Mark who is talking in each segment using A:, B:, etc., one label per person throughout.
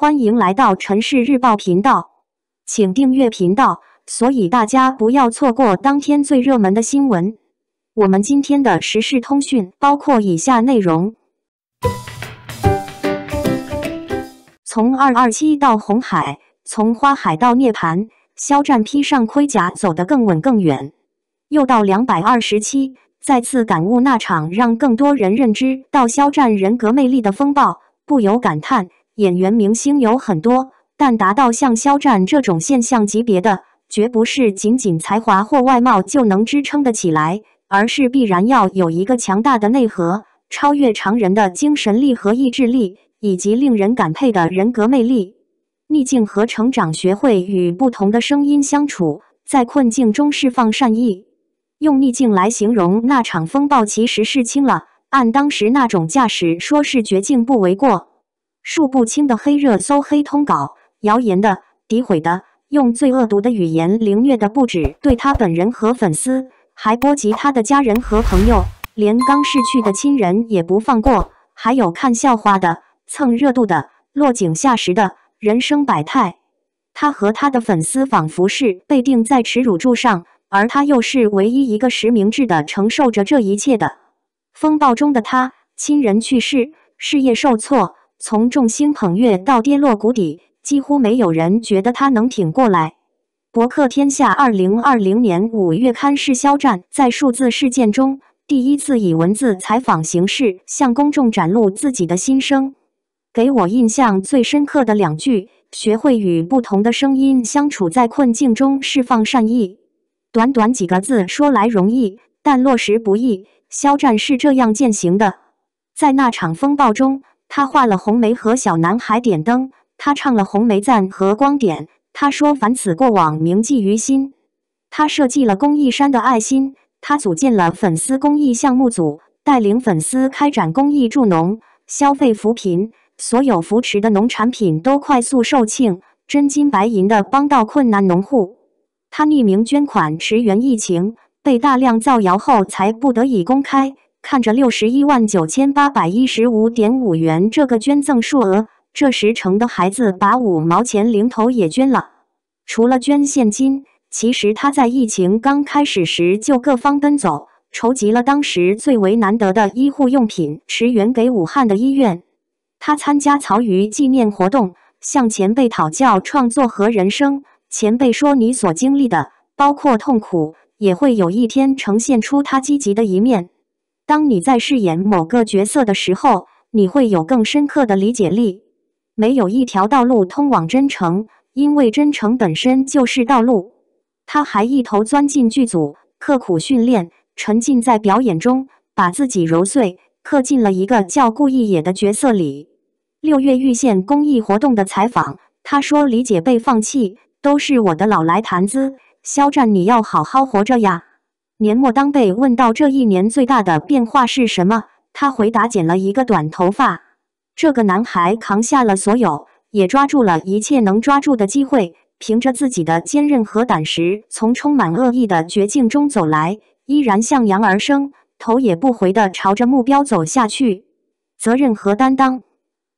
A: 欢迎来到城市日报频道，请订阅频道，所以大家不要错过当天最热门的新闻。我们今天的时事通讯包括以下内容：从二二七到红海，从花海到涅槃，肖战披上盔甲，走得更稳更远。又到两百二十七，再次感悟那场让更多人认知到肖战人格魅力的风暴，不由感叹。演员明星有很多，但达到像肖战这种现象级别的，绝不是仅仅才华或外貌就能支撑得起来，而是必然要有一个强大的内核，超越常人的精神力和意志力，以及令人感佩的人格魅力。逆境和成长，学会与不同的声音相处，在困境中释放善意。用逆境来形容那场风暴，其实是轻了。按当时那种架势，说是绝境不为过。数不清的黑热搜、黑通稿、谣言的、诋毁的，用最恶毒的语言凌虐的不止对他本人和粉丝，还波及他的家人和朋友，连刚逝去的亲人也不放过。还有看笑话的、蹭热度的、落井下石的，人生百态。他和他的粉丝仿佛是被钉在耻辱柱上，而他又是唯一一个实名制的承受着这一切的。风暴中的他，亲人去世，事业受挫。从众星捧月到跌落谷底，几乎没有人觉得他能挺过来。博客天下二零二零年五月刊是肖战在数字事件中第一次以文字采访形式向公众展露自己的心声。给我印象最深刻的两句：学会与不同的声音相处，在困境中释放善意。短短几个字说来容易，但落实不易。肖战是这样践行的，在那场风暴中。他画了红梅和小男孩点灯，他唱了红梅赞和光点，他说凡此过往铭记于心。他设计了公益山的爱心，他组建了粉丝公益项目组，带领粉丝开展公益助农、消费扶贫，所有扶持的农产品都快速售罄，真金白银的帮到困难农户。他匿名捐款驰援疫情，被大量造谣后才不得已公开。看着六十一万九千八百一十五点五元这个捐赠数额，这时成的孩子把五毛钱零头也捐了。除了捐现金，其实他在疫情刚开始时就各方奔走，筹集了当时最为难得的医护用品，驰援给武汉的医院。他参加曹禺纪念活动，向前辈讨教创作和人生。前辈说：“你所经历的，包括痛苦，也会有一天呈现出他积极的一面。”当你在饰演某个角色的时候，你会有更深刻的理解力。没有一条道路通往真诚，因为真诚本身就是道路。他还一头钻进剧组，刻苦训练，沉浸在表演中，把自己揉碎，刻进了一个叫顾一野的角色里。六月玉县公益活动的采访，他说：“理解被放弃，都是我的老来谈资。肖战，你要好好活着呀。”年末，当被问到这一年最大的变化是什么，他回答：剪了一个短头发。这个男孩扛下了所有，也抓住了一切能抓住的机会，凭着自己的坚韧和胆识，从充满恶意的绝境中走来，依然向阳而生，头也不回地朝着目标走下去。责任和担当，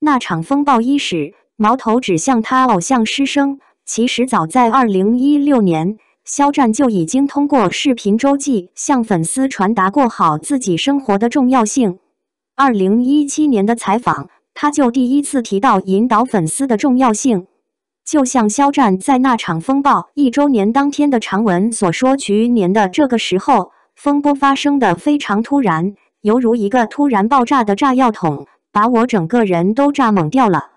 A: 那场风暴伊始，矛头指向他偶像师生，其实早在二零一六年。肖战就已经通过视频周记向粉丝传达过好自己生活的重要性。二零一七年的采访，他就第一次提到引导粉丝的重要性。就像肖战在那场风暴一周年当天的长文所说：“去年的这个时候，风波发生的非常突然，犹如一个突然爆炸的炸药桶，把我整个人都炸懵掉了。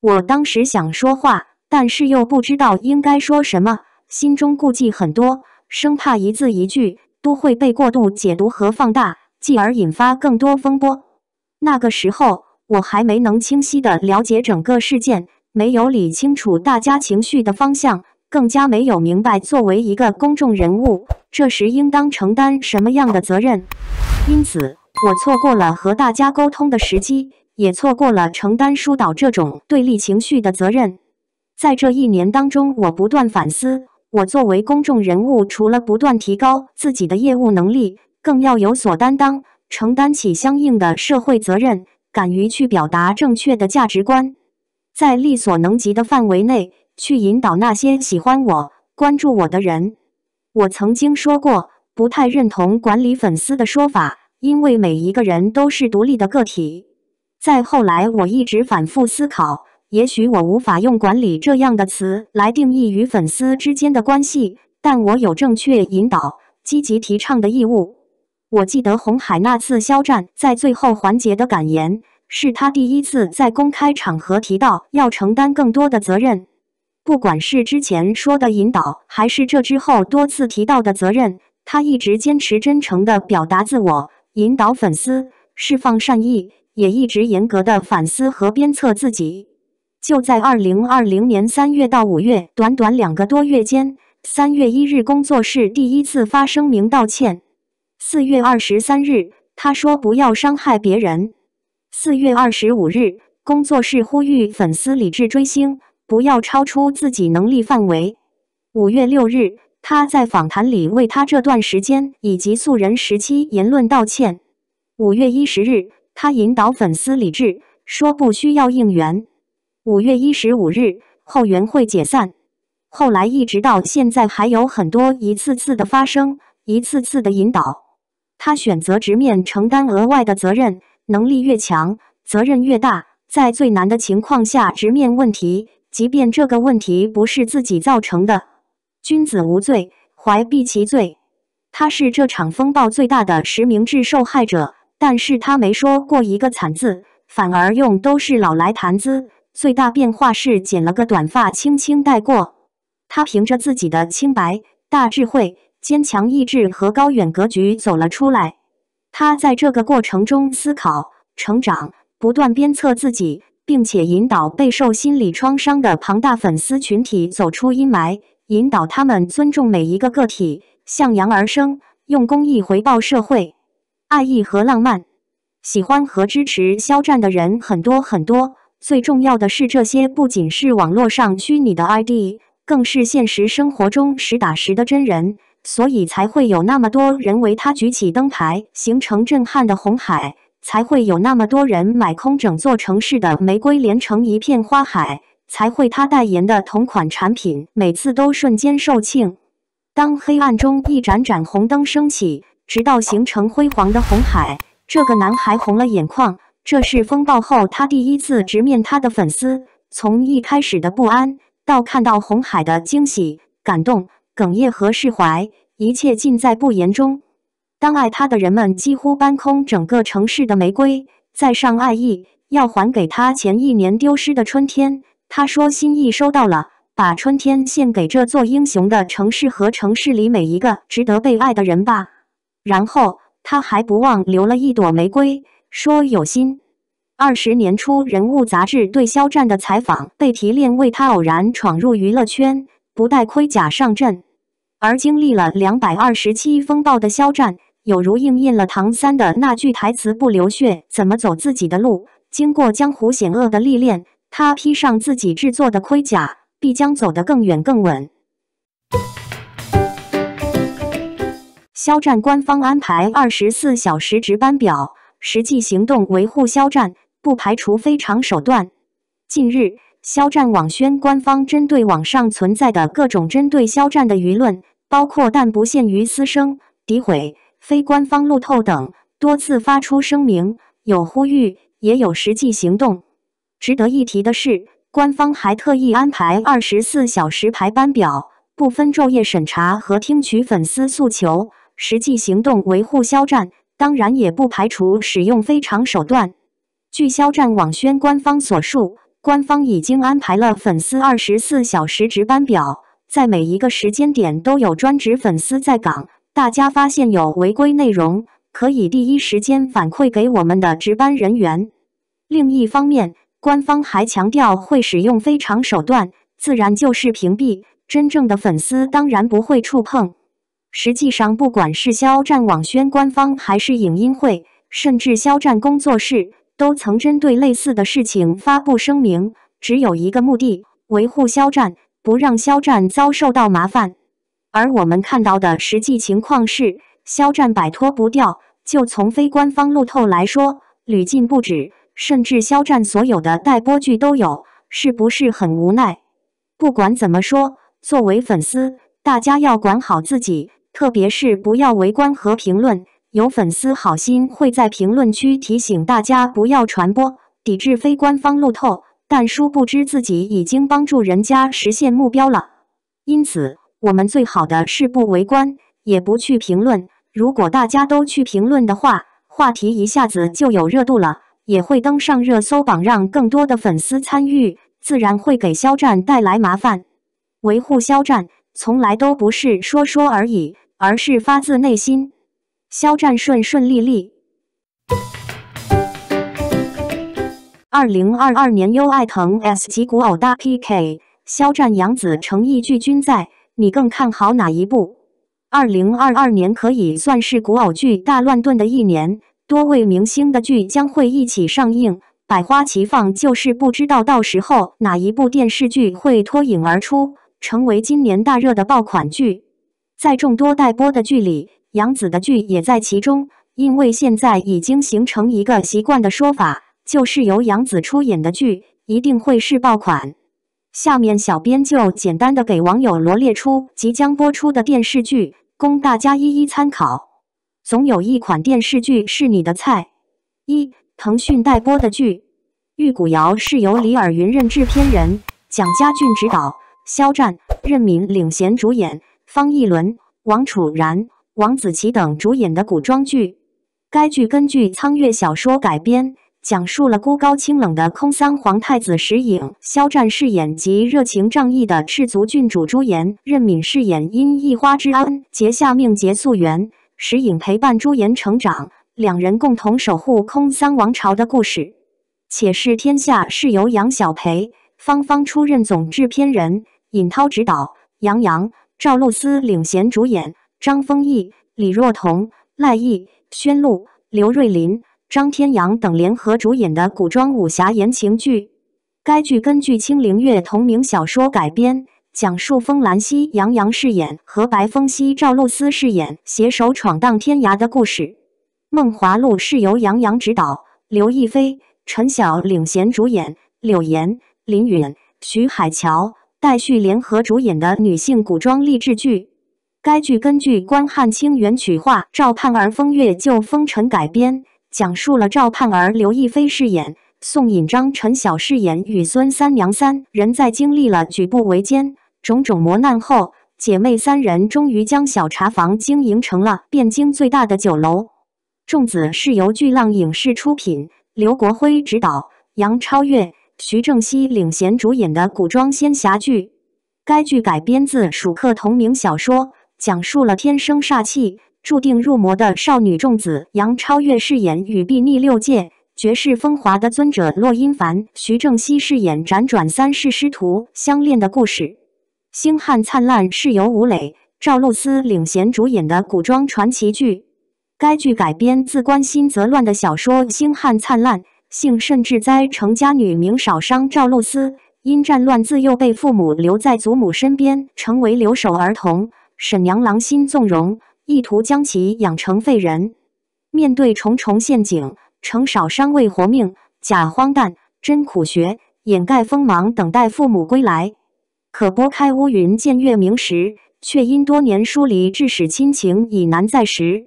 A: 我当时想说话，但是又不知道应该说什么。”心中顾忌很多，生怕一字一句都会被过度解读和放大，继而引发更多风波。那个时候，我还没能清晰地了解整个事件，没有理清楚大家情绪的方向，更加没有明白作为一个公众人物，这时应当承担什么样的责任。因此，我错过了和大家沟通的时机，也错过了承担疏导这种对立情绪的责任。在这一年当中，我不断反思。我作为公众人物，除了不断提高自己的业务能力，更要有所担当，承担起相应的社会责任，敢于去表达正确的价值观。在力所能及的范围内去引导那些喜欢我、关注我的人。我曾经说过，不太认同管理粉丝的说法，因为每一个人都是独立的个体。再后来，我一直反复思考，也许我无法用“管理”这样的词来定义与粉丝之间的关系，但我有正确引导、积极提倡的义务。我记得红海那次肖战在最后环节的感言，是他第一次在公开场合提到要承担更多的责任。不管是之前说的引导，还是这之后多次提到的责任，他一直坚持真诚地表达自我，引导粉丝，释放善意。也一直严格地反思和鞭策自己。就在二零二零年三月到五月，短短两个多月间，三月一日，工作室第一次发声明道歉。四月二十三日，他说不要伤害别人。四月二十五日，工作室呼吁粉丝理智追星，不要超出自己能力范围。五月六日，他在访谈里为他这段时间以及素人时期言论道歉。五月一十日。他引导粉丝理智，说不需要应援。五月一十五日，后援会解散。后来一直到现在，还有很多一次次的发生，一次次的引导。他选择直面承担额外的责任，能力越强，责任越大。在最难的情况下直面问题，即便这个问题不是自己造成的。君子无罪，怀璧其罪。他是这场风暴最大的实名制受害者。但是他没说过一个惨字，反而用都是老来谈资。最大变化是剪了个短发，轻轻带过。他凭着自己的清白、大智慧、坚强意志和高远格局走了出来。他在这个过程中思考、成长，不断鞭策自己，并且引导备受心理创伤的庞大粉丝群体走出阴霾，引导他们尊重每一个个体，向阳而生，用公益回报社会。爱意和浪漫，喜欢和支持肖战的人很多很多。最重要的是，这些不仅是网络上虚拟的 ID，更是现实生活中实打实的真人，所以才会有那么多人为他举起灯牌，形成震撼的红海；才会有那么多人买空整座城市的玫瑰，连成一片花海；才会他代言的同款产品每次都瞬间售罄。当黑暗中一盏盏红灯升起。直到形成辉煌的红海，这个男孩红了眼眶。这是风暴后他第一次直面他的粉丝。从一开始的不安，到看到红海的惊喜、感动、哽咽和释怀，一切尽在不言中。当爱他的人们几乎搬空整个城市的玫瑰，再上爱意，要还给他前一年丢失的春天。他说心意收到了，把春天献给这座英雄的城市和城市里每一个值得被爱的人吧。然后他还不忘留了一朵玫瑰，说有心。二十年初，《人物》杂志对肖战的采访被提炼为他偶然闯入娱乐圈，不带盔甲上阵。而经历了两百二十七风暴的肖战，有如应验了唐三的那句台词：“不流血怎么走自己的路？”经过江湖险恶的历练，他披上自己制作的盔甲，必将走得更远更稳。肖战官方安排二十四小时值班表，实际行动维护肖战，不排除非常手段。近日，肖战网宣官方针对网上存在的各种针对肖战的舆论，包括但不限于私生、诋毁、非官方路透等，多次发出声明，有呼吁，也有实际行动。值得一提的是，官方还特意安排二十四小时排班表，不分昼夜审查和听取粉丝诉求。实际行动维护肖战，当然也不排除使用非常手段。据肖战网宣官方所述，官方已经安排了粉丝二十四小时值班表，在每一个时间点都有专职粉丝在岗。大家发现有违规内容，可以第一时间反馈给我们的值班人员。另一方面，官方还强调会使用非常手段，自然就是屏蔽，真正的粉丝当然不会触碰。实际上，不管是肖战网宣官方，还是影音会，甚至肖战工作室，都曾针对类似的事情发布声明，只有一个目的：维护肖战，不让肖战遭受到麻烦。而我们看到的实际情况是，肖战摆脱不掉。就从非官方路透来说，屡禁不止，甚至肖战所有的待播剧都有，是不是很无奈？不管怎么说，作为粉丝，大家要管好自己，特别是不要围观和评论。有粉丝好心会在评论区提醒大家不要传播，抵制非官方路透，但殊不知自己已经帮助人家实现目标了。因此，我们最好的是不围观，也不去评论。如果大家都去评论的话，话题一下子就有热度了，也会登上热搜榜，让更多的粉丝参与，自然会给肖战带来麻烦。维护肖战从来都不是说说而已，而是发自内心。肖战顺顺利利。二零二二年优爱腾 S 级古偶大 PK，肖战、杨紫诚意剧均在，你更看好哪一部？二零二二年可以算是古偶剧大乱炖的一年，多位明星的剧将会一起上映，百花齐放，就是不知道到时候哪一部电视剧会脱颖而出，成为今年大热的爆款剧。在众多待播的剧里，杨紫的剧也在其中，因为现在已经形成一个习惯的说法，就是由杨紫出演的剧一定会是爆款。下面小编就简单的给网友罗列出即将播出的电视剧，供大家一一参考。总有一款电视剧是你的菜。一、腾讯待播的剧《玉骨遥》是由李尔云任制片人，蒋家俊执导，肖战、任敏领衔主演，方逸伦、王楚然。王子奇等主演的古装剧，该剧根据苍月小说改编，讲述了孤高清冷的空桑皇太子石颖，肖战饰演及热情仗义的赤足郡主朱颜，任敏饰演因一花之恩结下命结溯源，石颖陪伴朱颜成长，两人共同守护空桑王朝的故事。且试天下是由杨晓培、方方出任总制片人，尹涛执导，杨洋、赵露思领衔主演。张丰毅、李若彤、赖艺、宣璐、刘瑞麟、张天阳等联合主演的古装武侠言情剧。该剧根据《清灵月》同名小说改编，讲述风兰溪杨洋饰演和白风溪赵露思饰演携手闯荡天涯的故事。《梦华录》是由杨洋执导，刘亦菲、陈晓领衔主演，柳岩、林允、徐海乔、戴旭联合主演的女性古装励志剧。该剧根据关汉卿原曲画《赵盼儿风月救风尘》改编，讲述了赵盼儿刘亦菲饰演、宋引章陈晓饰演与孙三娘三人在经历了举步维艰、种种磨难后，姐妹三人终于将小茶房经营成了汴京最大的酒楼。众子是由巨浪影视出品，刘国辉执导，杨超越、徐正熙领衔主演的古装仙侠剧。该剧改编自蜀客同名小说。讲述了天生煞气、注定入魔的少女众子杨超越饰演与睥睨六界、绝世风华的尊者洛音凡，徐正熙饰演辗转三世师徒相恋的故事。星汉灿烂是由吴磊、赵露思领衔主演的古装传奇剧。该剧改编自关心则乱的小说《星汉灿烂》，幸甚至灾成家女名少商赵露思，因战乱自幼被父母留在祖母身边，成为留守儿童。沈娘郎心纵容，意图将其养成废人。面对重重陷阱，程少商为活命，假荒诞，真苦学，掩盖锋芒，等待父母归来。可拨开乌云见月明时，却因多年疏离，致使亲情已难再拾。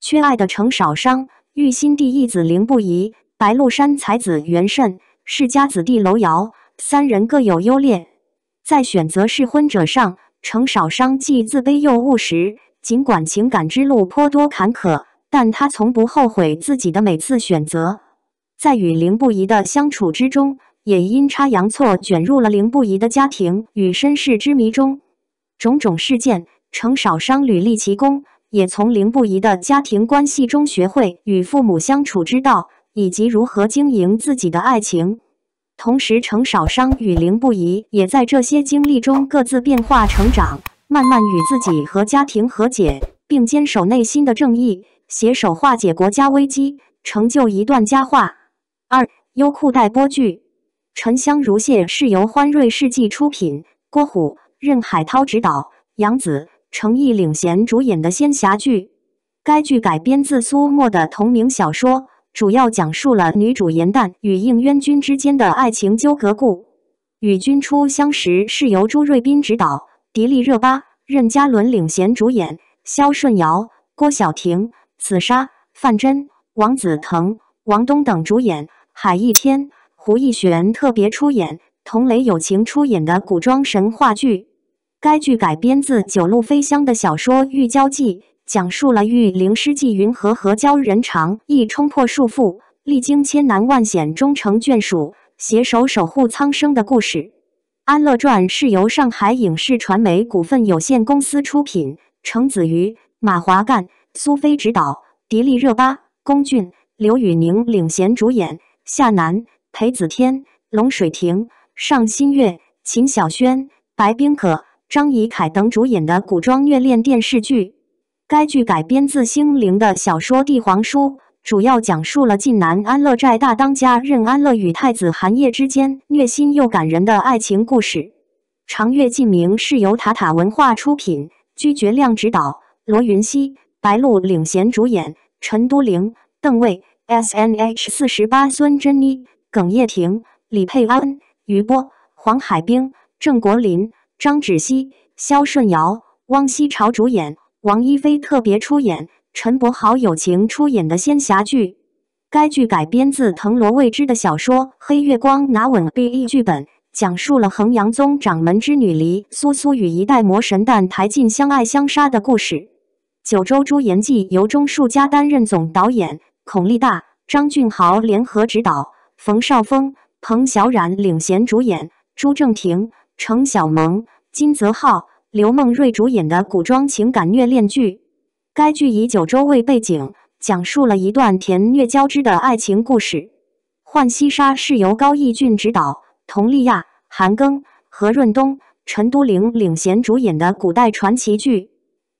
A: 缺爱的程少商，遇心地义子凌不疑，白鹿山才子袁慎，世家子弟楼瑶，三人各有优劣，在选择适婚者上。程少商既自卑又务实，尽管情感之路颇多坎坷，但他从不后悔自己的每次选择。在与凌不疑的相处之中，也阴差阳错卷入了凌不疑的家庭与身世之谜中。种种事件，程少商屡立奇功，也从凌不疑的家庭关系中学会与父母相处之道，以及如何经营自己的爱情。同时，程少商与凌不疑也在这些经历中各自变化成长，慢慢与自己和家庭和解，并坚守内心的正义，携手化解国家危机，成就一段佳话。二、优酷待播剧《沉香如屑》是由欢瑞世纪出品，郭虎、任海涛执导，杨紫、程毅领衔主演的仙侠剧。该剧改编自苏沫的同名小说。主要讲述了女主严旦与应渊君之间的爱情纠葛故。与君初相识是由朱瑞斌执导，迪丽热巴、任嘉伦领衔主演，肖顺尧、郭晓婷、紫砂、范真、王子腾、王东等主演，海一天、胡一璇特别出演，佟雷友情出演的古装神话剧。该剧改编自九路飞香的小说《玉娇记》，讲述了玉灵师纪云和和鲛人长义冲破束缚，历经千难万险，终成眷属。携手守护苍生的故事，《安乐传》是由上海影视传媒股份有限公司出品，程子瑜、马华干、苏菲执导，迪丽热巴、龚俊、刘宇宁领衔主演，夏楠、裴子天、龙水婷、尚新月、秦晓萱、白冰可、张怡凯等主演的古装虐恋电视剧。该剧改编自星灵的小说《帝皇书》。主要讲述了晋南安乐寨大当家任安乐与太子韩烨之间虐心又感人的爱情故事。《长月烬明》是由塔塔文化出品，鞠觉亮执导，罗云熙、白鹿领衔主演，陈都灵、邓为、S N H 四十八、孙珍妮、耿叶婷、李佩安、余波、黄海冰、郑国林、张芷溪、肖顺尧、汪希朝主演，王一飞特别出演。陈柏豪友情出演的仙侠剧，该剧改编自藤萝未知的小说《黑月光拿稳》B.E 剧本，讲述了衡阳宗掌门之女黎苏苏与一代魔神旦台烬相爱相杀的故事。九州朱颜记由钟树家担任总导演，孔立大、张俊豪联合执导，冯绍峰、彭小苒领衔主演，朱正廷、程晓萌、金泽浩、刘梦瑞主演的古装情感虐恋剧。该剧以九州为背景，讲述了一段甜虐交织的爱情故事。《浣溪沙》是由高义俊执导，佟丽娅、韩庚、何润东、陈都灵领衔主演的古代传奇剧。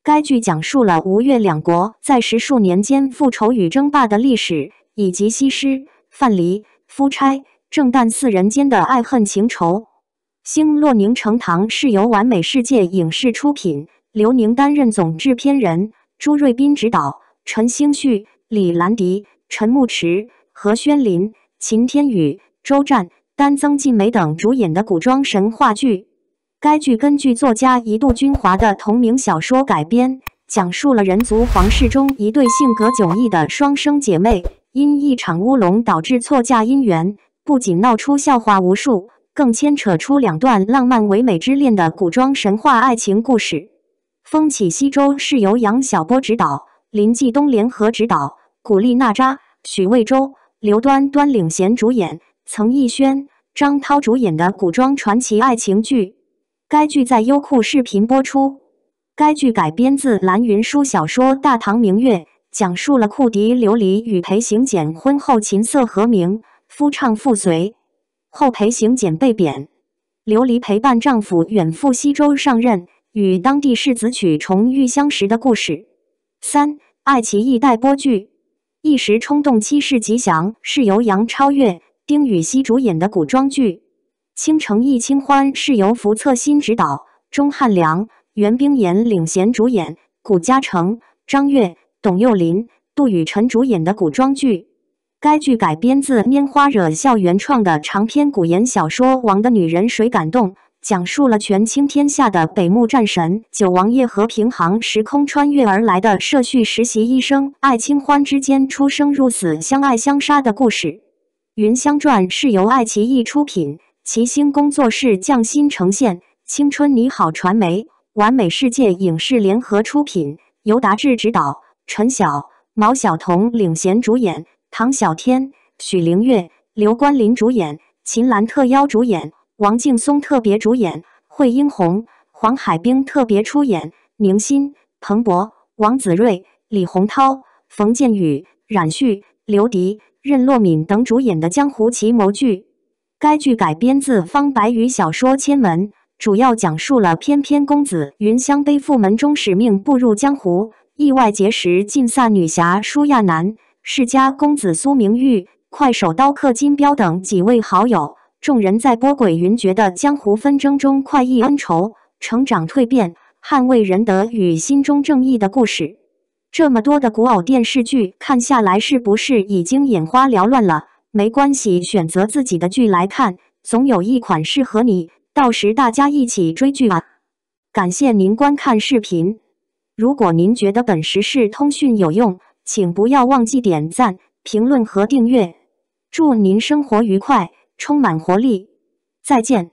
A: 该剧讲述了吴越两国在十数年间复仇与争霸的历史，以及西施、范蠡、夫差、郑旦四人间的爱恨情仇。《星落凝成糖》是由完美世界影视出品，刘宁担任总制片人。朱瑞斌执导，陈星旭、李兰迪、陈牧驰、何宣林、秦天宇、周湛、丹增进美等主演的古装神话剧。该剧根据作家一度君华的同名小说改编，讲述了人族皇室中一对性格迥异的双生姐妹，因一场乌龙导致错嫁姻缘，不仅闹出笑话无数，更牵扯出两段浪漫唯美之恋的古装神话爱情故事。风起西周是由杨晓波执导，林继东联合执导，古力娜扎、许魏洲、刘端端领衔主演，曾毅轩、张涛主演的古装传奇爱情剧。该剧在优酷视频播出。该剧改编自蓝云书小说《大唐明月》，讲述了库迪琉璃与裴行俭婚后琴瑟和鸣，夫唱妇随，后裴行俭被贬，琉璃陪伴丈夫远赴西周上任。与当地世子曲重遇相识的故事。三，爱奇艺待播剧《一时冲动七世吉祥》是由杨超越、丁禹兮主演的古装剧，《倾城忆清欢》是由福策新执导，钟汉良、袁冰妍领衔主演，古嘉诚、张悦、董又霖、杜雨辰主演的古装剧。该剧改编自拈花惹笑原创的长篇古言小说《王的女人谁敢动》。讲述了权倾天下的北木战神九王爷和平行时空穿越而来的社畜实习医生艾清欢之间出生入死、相爱相杀的故事。《云香传》是由爱奇艺出品，奇星工作室匠心呈现，青春你好传媒、完美世界影视联合出品，由达志执导，陈晓、毛晓彤领衔主演，唐小天、许灵月、刘关林主演，秦岚特邀主演。王劲松特别主演，惠英红、黄海冰特别出演，宁鑫、彭博、王子睿、李洪涛、冯建宇、冉旭、刘迪、任洛敏等主演的江湖奇谋剧。该剧改编自方白羽小说《千门》，主要讲述了翩翩公子云香背负门中使命步入江湖，意外结识晋萨女侠舒亚楠、世家公子苏明玉、快手刀客金彪等几位好友。众人在波诡云谲的江湖纷争中快意恩仇、成长蜕变、捍卫仁德与心中正义的故事。这么多的古偶电视剧看下来，是不是已经眼花缭乱了？没关系，选择自己的剧来看，总有一款适合你，到时大家一起追剧啊！感谢您观看视频。如果您觉得本时事通讯有用，请不要忘记点赞、评论和订阅。祝您生活愉快，充满活力！再见。